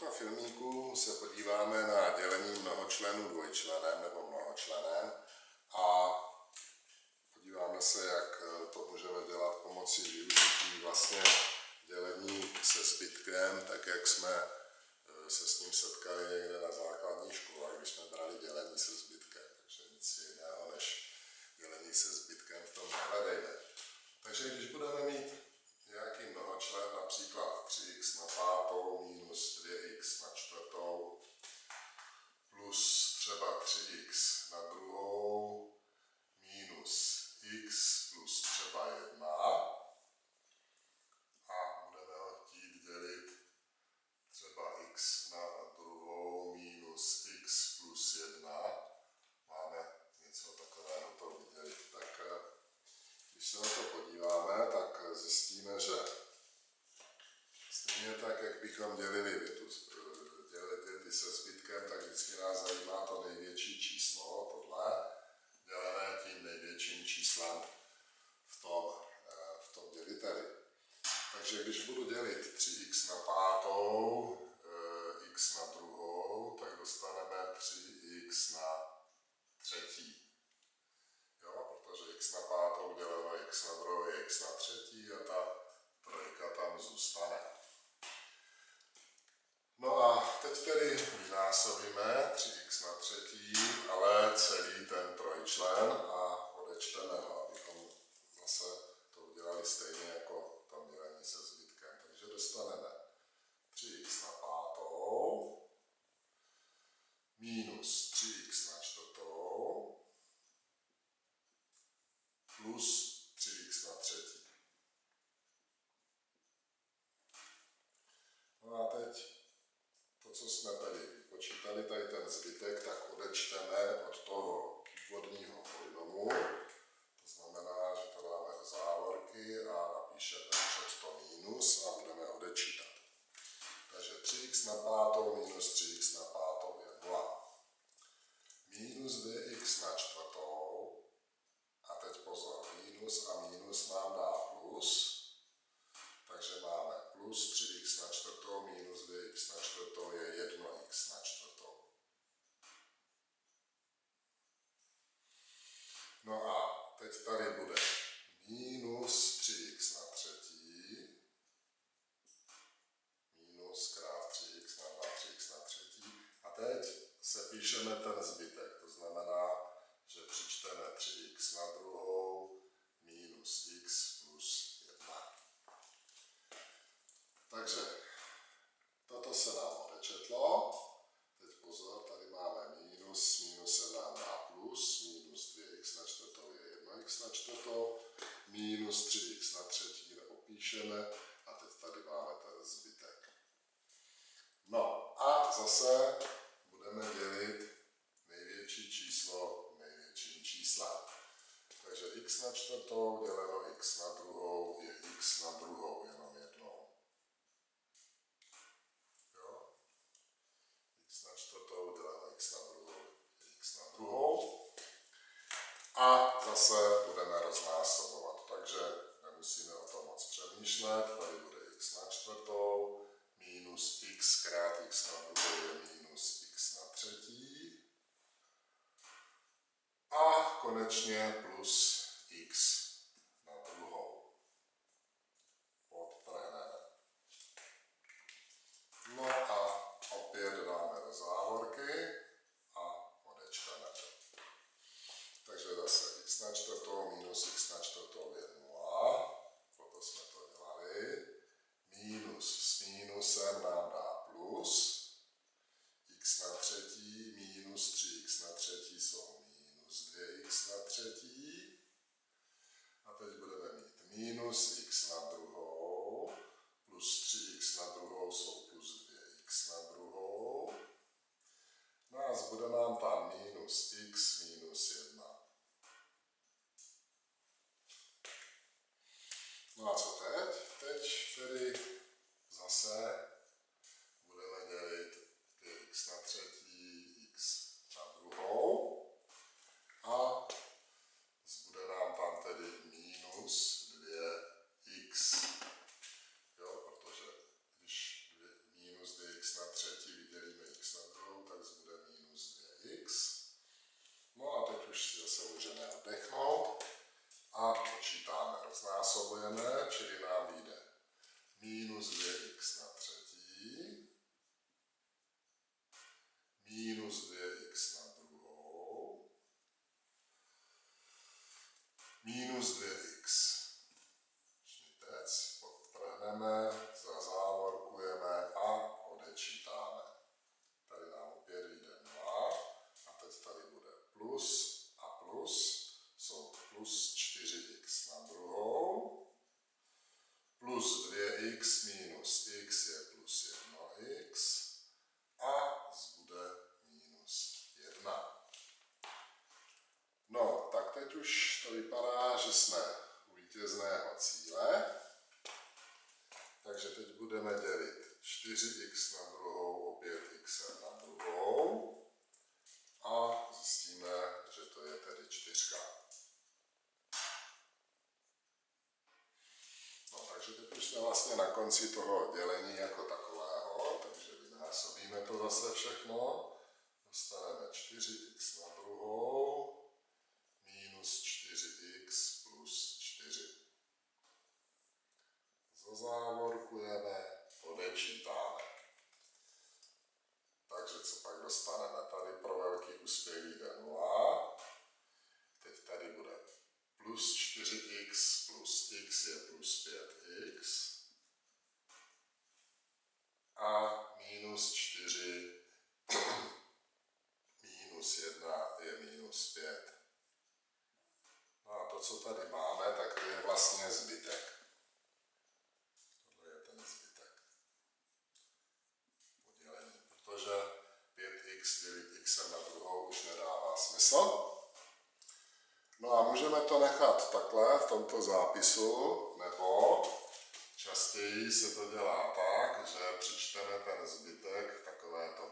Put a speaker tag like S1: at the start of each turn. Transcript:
S1: tomto filmíku se podíváme na dělení mnohočlenů dvojčlenem nebo mnohočlenem a podíváme se, jak eh, to můžeme dělat pomocí využití vlastně dělení se zbytkem, tak jak jsme eh, se s ním setkali někde na základní škole, když jsme brali dělení se zbytkem. Takže nic jiného než dělení se zbytkem v tom nehledejme. Takže když budeme mít nějaký mnohočlen, například 3x na pátou minus 2x na čtvrtou plus třeba 3x na druhou minus x plus třeba 1 a budeme ho chtít dělit třeba x na druhou minus x plus 1. Máme něco takového to viděli. Tak eh, když se na to podíváme, tak zjistíme, že stejně tak, jak bychom dělili větu, eh, dělili věty se zbytkem, tak vždycky nás zajímá to největší číslo, tohle, dělené tím největším číslem v tom, eh, v tom děliteli. Takže když budu dělit 3x na pátou, eh, x na druhou, tak dostaneme 3x na třetí. Jo, protože x na pátou děleno x na druhou je x na třetí a ta trojka tam zůstane. No a teď tedy vynásobíme 3x na třetí, ale celý ten trojčlen a odečteme ho, abychom zase to udělali stejně jako dělení se zbytkem. Takže dostaneme 3x na pátou minus 3x na čtvrtou plus 3x na třetí. No a teď to, co jsme tady vypočítali, tady ten zbytek, tak odečteme od toho původního polynomu. To znamená, že to dáme do závorky a napíšeme před to minus a budeme odečítat. Takže 3x na pátou minus 3x na pátou je 0. Minus 2x na čtvrtou. A teď pozor, minus a minus nám dá plus. Takže máme plus 3x na čtvrtou minus 2x na čtvrtou je 1x na čtvrtou. No a teď tady bude minus 3x na třetí minus krát 3x na 2, 3x na třetí. A teď se píšeme ten zbytek, to znamená, že přičteme 3x na druhou minus x plus 1. Takže toto odečetlo. Teď pozor, tady máme minus, minus se nám dá plus, minus 2x na čtvrtou je 1x na čtvrtou, minus 3x na třetí neopíšeme a teď tady máme ten zbytek. No a zase budeme dělit největší číslo největším číslem. Takže x na čtvrtou děleno x na druhou je x na druhou, jenom jednou. Jo? x na čtvrtou děleno x na druhou je x na druhou. A zase budeme roznásobovat, takže nemusíme o tom moc přemýšlet. Tady bude x na čtvrtou, minus x krát x na druhou je minus x na třetí. A konečně plus x 12 bude nám tam minus x minus 1. No a co teď? Teď tedy zase minus 2x na druhou, minus 2x. Šmitec, podtrhneme, zazávorkujeme a odečítáme. Tady nám opět vyjde 0 a teď tady bude plus a plus, jsou plus 4x na druhou, plus 2x minus x je plus 1x a zbude minus 1. No, tak teď vypadá, že jsme u vítězného cíle. Takže teď budeme dělit 4x na druhou o 5x na druhou a zjistíme, že to je tedy čtyřka. No, takže teď už jsme vlastně na konci toho dělení jako takového, takže vynásobíme to zase všechno. Dostaneme 4x na druhou minus 4x plus 4. Zazávorkujeme, odečítáme. Takže co pak dostaneme? Tady pro velký úspěch jde 0. Teď tady bude plus 4x plus x je plus 5x. A minus 4 minus 1 je minus 5. No a to, co tady máme, tak to je vlastně zbytek. Tohle je ten zbytek. Podělení, protože 5x dělit x na druhou už nedává smysl. No a můžeme to nechat takhle v tomto zápisu, nebo častěji se to dělá tak, že přečteme ten zbytek takovéto